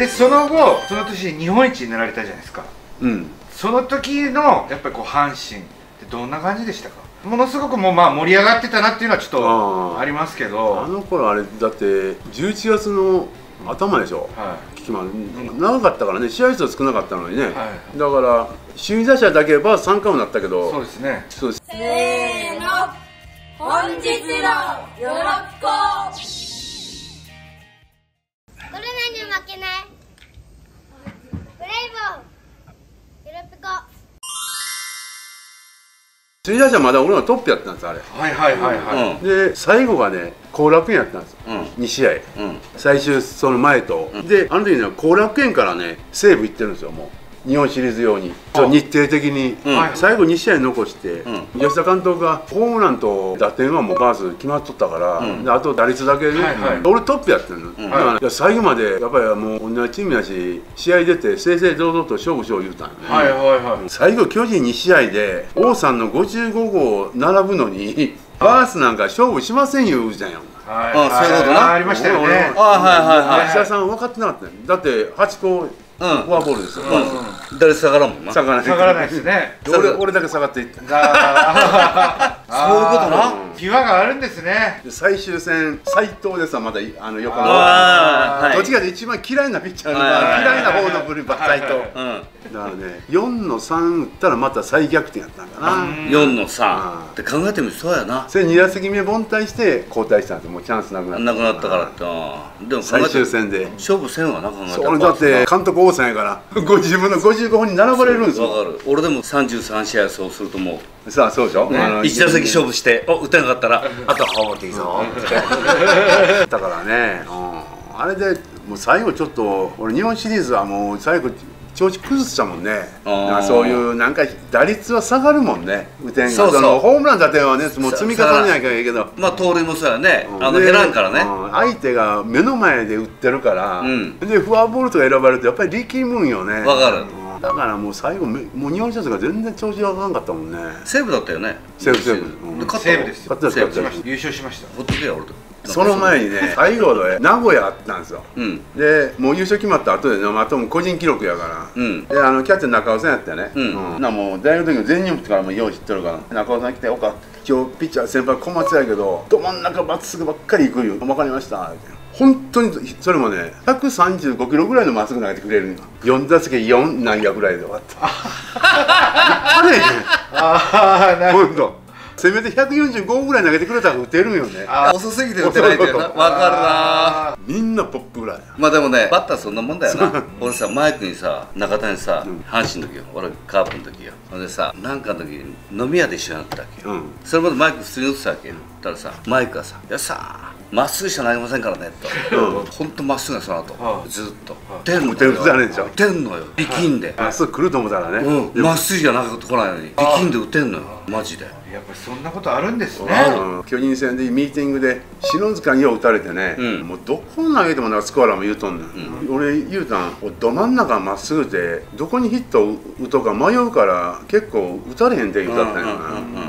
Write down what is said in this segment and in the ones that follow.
でその後その年日本一になられたじゃないですか。うん。その時のやっぱりこう阪神ってどんな感じでしたか？ものすごくもうまあ盛り上がってたなっていうのはちょっとありますけあどの頃あれだって11月の頭でしょ、は聞きま長かったからね試合数少なかったのにね、はだから首位打者だけは3回もなったけいど。そうですね。そうです。せーの。本日のよろっこ。コロナに負けないブレイボーよろぴこ首位打者まだ俺のトップやったんですあれ。はいはいはいはい、で最後がね後楽園やったんですよ、うん。2試合。うん。最終その前と、であの時には後楽園からね西武行ってるんですよもう日本シリーズ用に。そう日程的に、うん。最後2試合残して、う吉田監督がホームランと打点はもうバース決まっとったから、うん。であと打率だけね、はいはい。俺トップやってるの、ん。だから最後までやっぱりもう同じチームやし試合出て正々堂々と勝負しよう言うたんよね、はいはいはい。最後巨人2試合で王さんの55号並ぶのにバースなんか勝負しませんよ言うじゃんよ。はい。あそういうことな。ありましたよね。俺俺あはいはいはい。吉田さん分かってなかったよ。だって8個フォアボールですよ、誰下がらんもんな。下がらない。下がらないですね。で俺俺だけ下がっていっそういうことな。あー秘話があるん。ですねで最終戦斎藤でさまだあの横の。あーはい。どっちかで一番嫌いなピッチャーがはい。嫌いな方のブルー斎藤はい。うん。だからね4の3打ったらまた再逆転やったんかな。4の3って考えてみそうやな。それ2打席目凡退して交代したんですもうチャンスなくなった。なくなったからって。うん。でも最て終戦で。勝負せんわな考えたら。それだって監督王さんやからご自分の55本に並ばれるんですよ。わかる。俺でも33試合そうするともさあそうでしょ、あのう1打席勝負してお打てなかったらあとはハーバーでいいぞ。だからね、うん、あれでもう最後ちょっと俺日本シリーズはもう最後調子崩したもんね。そういうなんか打率は下がるもんね。打点が。そうそう。のホームラン打点はねもう積み重ねなきゃいけないけど。まあ盗塁もそうやね。うんあので減らんからね。うん。相手が目の前で打ってるから、うん。でフォアボールとか選ばれるとやっぱり力むんよね。わかる。うんだからもう最後めもう日本シリーズが全然調子が上がんかったもんね。西武だったよね。西武西武。うん。で勝ったですよ。勝ってた。勝ってた。優勝しました。ほっとけよ俺と。その前にね 最後で名古屋あったんですよ。うん。でもう優勝決まった後でねまあとも個人記録やから、うん。であのキャッチャー中尾さんやったよね。うん。なもう大学の時の全日本からもうよう知ってるから中尾さん来て「おか今日ピッチャー先輩小松やけどど真ん中まっすぐばっかり行くよ分かりました」って本当にそれもね135キロぐらいのまっすぐ投げてくれるんよ4打席4投げぐらいで終わった。あれああなる本当。せめて145ぐらい投げてくれたら打てるんよね。遅すぎて打てないんだよな。わかるな。みんなポップぐらいまあでもねバッターそんなもんだよな。俺さマイクにさ中田にさうん。阪神の時よ。俺カープの時よ。ほんでさなんかの時に飲み屋で一緒になったわけよ、うん。それまでマイク普通に打ってたわけよ。たらさマイクがさ「いやさまっすぐしか投げませんからね」と、うん。ほんとまっすぐなその後、はあ。ずっと、は出んのよ打てるでしょ打てんのよ力んで。まっすぐ来ると思ったらね、うん。まっすぐじゃなくて来ないのに。力んで打てんのよ。マジで。やっぱりそんなことあるんですね。うん。巨人戦でミーティングで篠塚によう打たれてね、うん。もうどこ投げてもなスコアラーも言うとんねん、俺言うたんど真ん中まっすぐでどこにヒット打とうか迷うから結構打たれへんって言うたったんやな、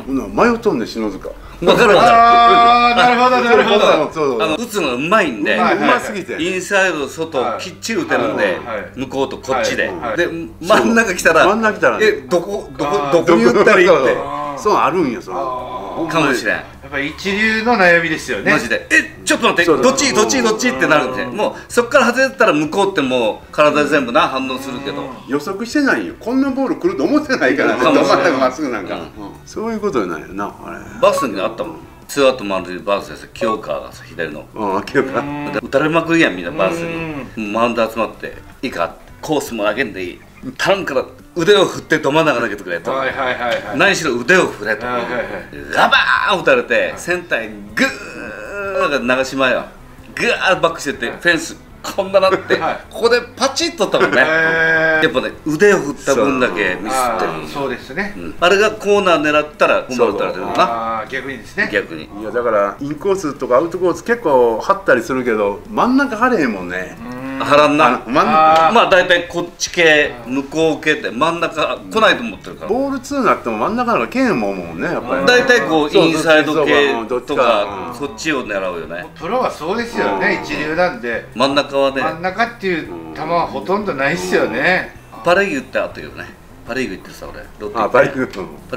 ほん迷うとんねん篠塚わかるああなるほどなるほど。あの打つのがうまいんで、うますぎて。インサイド外はい。きっちり打てるんで、はい。向こうとこっちで、で真ん中来たら真ん中来たらね。えどこどこどこに打ったらいいって。そう。あるんやそのかもしれんぱり一流の悩みですよね。マジで。えちょっと待ってどっちどっちどっちってなるんでもうそっから外れたら向こうってもう体全部な反応するけど。予測してないよ。こんなボール来ると思ってないからね。ど真ん。中まっすぐなんか、うん。そういうことなんやなあれ。バスにあったもん。ツーアウト満塁でバースでさ清川がさ左の。うん記憶がで打たれまくりやんみんなバースに。マウンド集まっていいかコースも上げんでいい頼むから腕を振ってど真ん中投げてくれと、はいはいはいはい。何しろ腕を振れと、はいはいはい。ガバーン打たれてセンターにグーが長島よ。グーッバックしてってフェンスこんななって、はい。ここでパチッとったもんね、えー。やっぱね腕を振った分だけミスあってる。ーそうですね。うん。あれがコーナー狙ったらホームラン打たれてるのなああ逆にですね。逆に。いやだからインコースとかアウトコース結構張ったりするけど真ん中張れへんもんね。うーん腹んんまあ大体こっち系向こう系って真ん中来ないと思ってるから。ボール2になっても真ん中の剣も思うもんねやっぱり。大体こうインサイド系とかそっちを狙うよね。プロはそうですよねうん。一流なんで。真ん中はね。真ん中っていう球はほとんどないっすよね。パレーグ行った後よね。パレーグ行ってさ俺。ロッテパレーグ行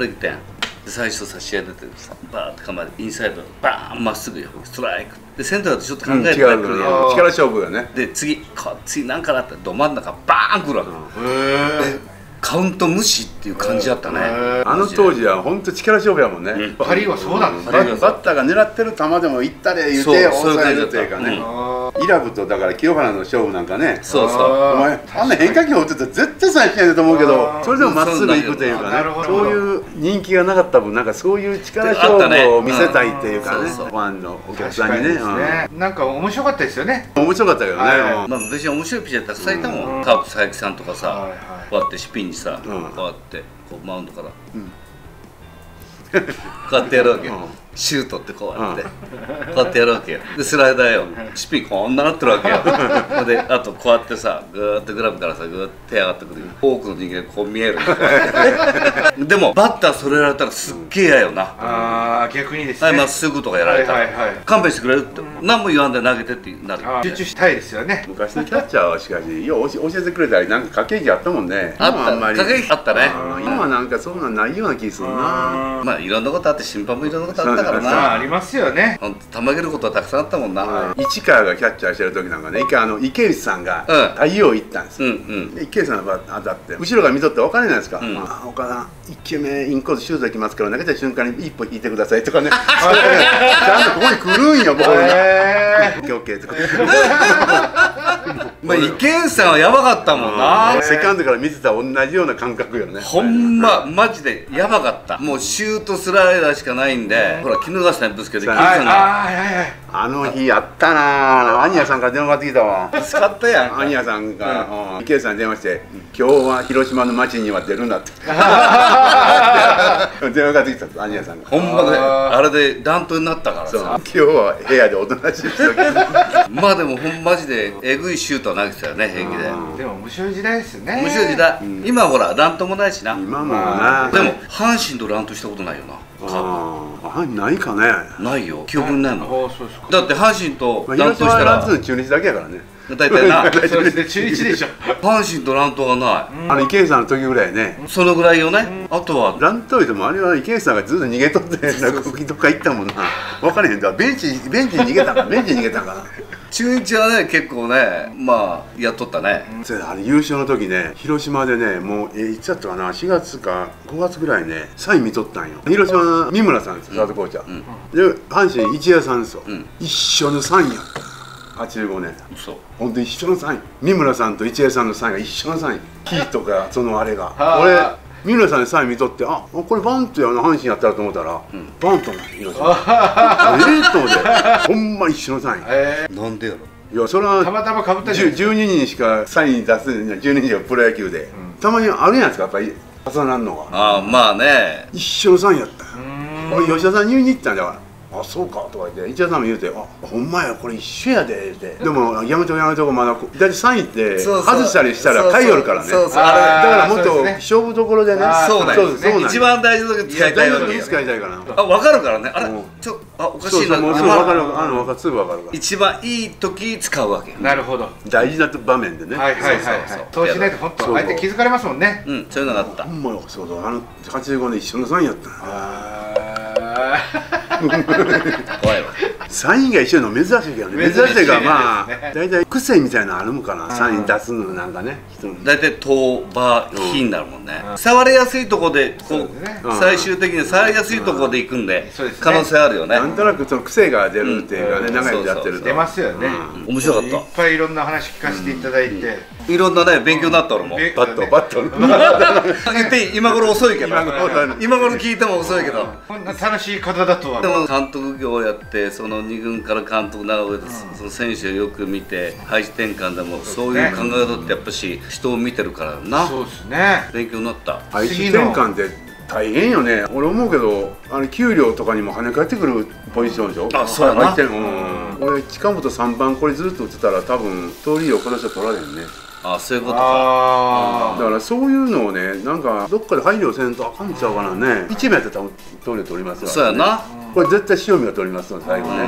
ったやん。で最初さ試合出てさバーって構えてインサイドバーンまっすぐよ。ストライク。でセンターだとちょっと考えてくるやんよ力勝負よね。で次こ次なんかなってど真ん中バーン来るわけ、へカウント無視っていう感じだったね、あの当時は本当力勝負やもんね、うん。パリはそうなんですバねッバッターが狙ってる球でも行ったれ言うそうて抑えるっていうかね、うん。イラブとだから清原の勝負なんかね。そうそう。お前あんな変化球打ってたら絶対最近やると思うけどそれでもまっすぐ行くというあかね。そういう人気がなかった分なんかそういう力あ勝ったね負を見せたいっていうかね。ファンのお客確さんにね。なんか面白かったですよね。うん面白かったけどね、まあ昔は面白いピッチャーたくさんいたもん、うん。カープ佐伯さんとかさ、はいはいこうやってスピンにさ、うん。こうやってこうマウンドから、こうやってやるわけシュートってこうやって、こうやってやるわけよ。でスライダーよ。スピンこんななってるわけよ。であとこうやってさグーッとグラブからさグーッと手上がってくる多くの人間こう見える でもバッターそれやられたらすっげえ嫌よな、ああ逆にですね。はいまっすぐとかやられたら、はいはいはい。勘弁してくれるって何も言わんで投げてってなる。集中したいですよね。昔のキャッチャーはしかしよう教え教えてくれたりなんか駆け引きあったもんね。あった。今はんまり。駆け引きあったね。うん今はなんかそんなんないような気するな。まあいろんなことあって審判もいろんなことあったからな。さあありますよね。ほんとたまげることはたくさんあったもんな、市川がキャッチャーしてる時なんかね一回あの池内さんがうん。太陽行ったんですよ、うんうん。で池内さんが当たって後ろが見とって分かるじゃないですか、うん。まあ、岡田1球目インコースシュートいきますから投げた瞬間に一歩引いてくださいとかね。ちゃんとここに来るんよボールが。へオッケーオッケーとか まあ池内さんはやばかったもんな。セカンドから見てた同じような感覚よね。ほんまマジでやばかった。もうシュートスライダーしかないんで。ほら衣笠さんにぶつけて金さんが。あの日やったな。アニヤさんから電話かかってきたわ。ぶつかったやんアニヤさんが、うん。池内さんに電話して「今日は広島の街には出るな」って。電話かかってきたアニヤさんが。ほんまであれで乱闘になったからそう。今さ日は部屋でおとなしい まあでもほんマジでえぐいシュートは投げてたよね平気で。うんでも面白い時代ですよね。面白い時代。今ほら乱闘もないしな。今もなでも阪神と乱闘したことないよな。カー。ああないかね、プないよ。記憶にないもん。あそうですか。だって阪神とまあ、乱闘したら。ー中日だけやからね大体な。そうで 中日でしょ。阪神と乱闘がない。あの池内さんの時ぐらいね。そのぐらいよね。あとは？乱闘いてもあれは池内さんがずっと逃げとってなんかどっか行ったもんな。分からへんだベンチベンチに逃げたんか。ベンチに逃げたんかな。中日はね結構ねまあやっとったね。それであれ優勝の時ね広島でねもうえいつやったかな？4月か5月ぐらいねサイン見とったんよ。広島の三村さんですサードコーチャー、で阪神一夜さんですよ、ん。一緒のサインやった85年。そう本当一緒のサイン。三村さんと一江さんのサインが一緒のサイン。キーとかそのあれが。あ。俺三村さんのサイン見とってあこれバントやな阪神やったらと思ったら、バントなん広島ええと思ってほんま一緒のサイン。え。なんでやろ？いやそれはーたまたまかぶったじゃない10 12人しかサイン出す12人がプロ野球で、たまにあるじゃないですかやっぱり重なるのが。ああまあね。一緒のサインやった。吉田さんに言いに行ったんだから「あそうか」とか言って一田さんも言うて「あほんまやこれ一緒やで」って。でもやめとこやめとこまだこだってサインって外したりしたら買いよるからねそうそうそうだからもっと勝負どころでねそうだよそうそうなんよ一番大事な時使いたいわけよ使いたいからあ分かるからねあれちょあおかしいなそうもうすぐ分かるあの分かるすぐ分かるから一番いい時使うわけよなるほど大事な場面でねはいはいはいそうそうそうはいそうしないと本当相手気づかれますもんねうんそういうのがあったほんまよそうそうあの85年一緒のサインやったなあ怖いわ。サインが一緒の珍しいけどね。珍しいがまあ大体癖みたいなのあるんかな。サイン出すのなんかね。大体遠場火になるもんね。触れやすいとこでこう最終的に触りやすいとこで行くんで可能性あるよね。なんとなくその癖が出るっていうかね、うん。長いことやってると。ー出ますよね。面白かっいっぱいいろんな話聞かせていただいて。たいろんなね勉強になった俺も。でバットバット。言っていい今頃遅いけど。今頃聞いても遅いけど。こんな楽しい方だとは。でも監督業をやってその2軍から監督長上でその選手をよく見て配置転換でもそういう考え方ってやっぱし人を見てるからな。そうですね。勉強になった。配置転換って大変よね。俺思うけどあれ給料とかにも跳ね返ってくるポジションでしょ？あそうやな。うん。俺近本3番これずっと打ってたら多分通りを今年は取られへんねあそういうことか。あだからそういうのをねなんかどっかで配慮せんとあかんちゃうかなね。一名やったら多分通りを取りますよ、そうやなこれ絶対塩見が取りますよ最後ね。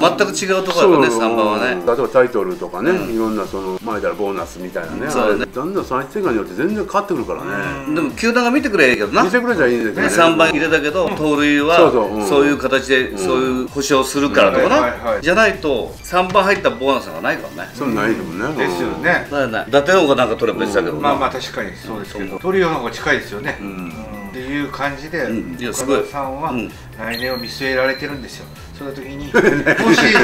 全く違うところやったね3番はね。例えばタイトルとかね、いろんなその前からボーナスみたいなねそうだね。だんだん最終展開によって全然変わってくるからね、でも球団が見てくれやけどな。見てくれたらいいんだけどね。3番入れたけど盗塁はそうそう。うん。そういう形でそういう保証するからとかな。いじゃないと3番入ったボーナスがないからね。そうないでもねですよね。だよね打点王がなんか取れば別だけどまあまなあ確かにそうですけど。トリオの方が近いですよね、うんっていう感じで、うん。いやすごい。岡田さんはうん。来年を見据えられてるんですよ。その時に もし監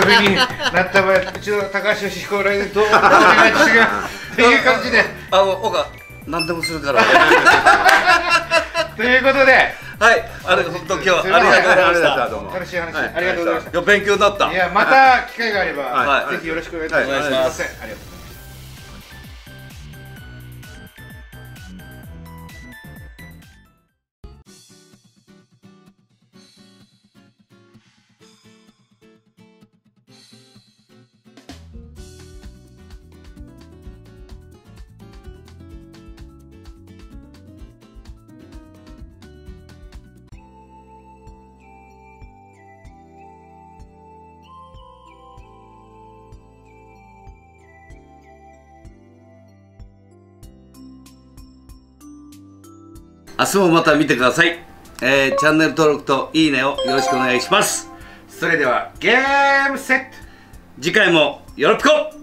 督になった場合うちの高橋義彦来年どうお願いしますっていう感じで。あ岡何でもするから。ということで。はい。あれ本当今日は。ありがとうございました。どうも。楽しい話、はい。ありがとうございましいや勉強になった。たいやまた機会があれば、はい。ぜひよろしくお願いします、はい。ありがとう明日もまた見てください、えーチャンネル登録といいねをよろしくお願いします。それではゲームセット。次回もよろぴこ。